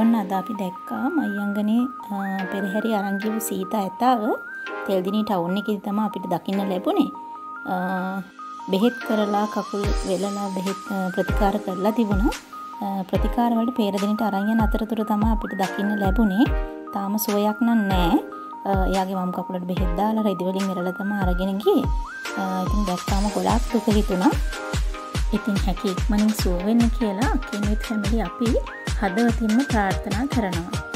ඔන්න අද අපි දැක්කා මයංගනේ පෙරහැරි අරන් ගිහපු සීතා ඇතාව තෙල්දිනී ටවුන් එකේදී තමයි අපිට දකින්න ලැබුණේ. බෙහෙත් කරලා කකුල් වෙලලා බෙහෙත් ප්‍රතිකාර කරලා තිබුණා. ප්‍රතිකාර වලට පේරදිනට අරන් යන අතරතුර තමයි අපිට දකින්න ලැබුණේ. තාම සුවයක් නම් නැහැ. එයාගේ වම් කකුලට බෙහෙත් දාලා රෙදි වලින් එරලා තමයි අරගෙන ගියේ. ඉතින් දැක්කාම ගොඩාක් දුක හිතුණා. ඉතින් හැකි ඉක්මනින් සුව වෙන්න කියලා කිනුත් ෆැමිලි අපි හදවතින්ම ප්‍රාර්ථනා කරනවා.